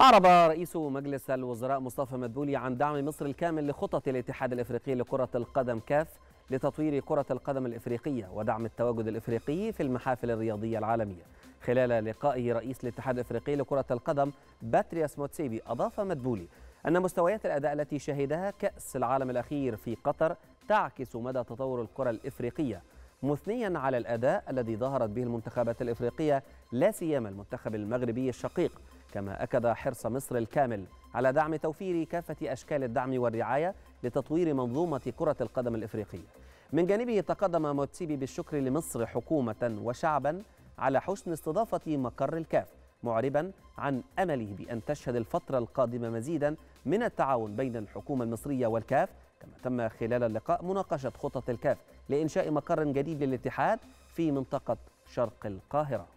أعرب رئيس مجلس الوزراء مصطفى مدبولي عن دعم مصر الكامل لخطط الاتحاد الإفريقي لكرة القدم كاف لتطوير كرة القدم الإفريقية ودعم التواجد الإفريقي في المحافل الرياضية العالمية. خلال لقائه رئيس الاتحاد الإفريقي لكرة القدم باترياس موتسيبي أضاف مدبولي أن مستويات الأداء التي شهدها كأس العالم الأخير في قطر تعكس مدى تطور الكرة الإفريقية مثنيا على الأداء الذي ظهرت به المنتخبات الإفريقية لا سيما المنتخب المغربي الشقيق. كما أكد حرص مصر الكامل على دعم توفير كافة أشكال الدعم والرعاية لتطوير منظومة كرة القدم الإفريقية. من جانبه تقدم موتسيبي بالشكر لمصر حكومة وشعبا على حسن استضافة مقر الكاف معربا عن أمله بأن تشهد الفترة القادمة مزيدا من التعاون بين الحكومة المصرية والكاف كما تم خلال اللقاء مناقشة خطط الكاف لإنشاء مقر جديد للاتحاد في منطقة شرق القاهرة.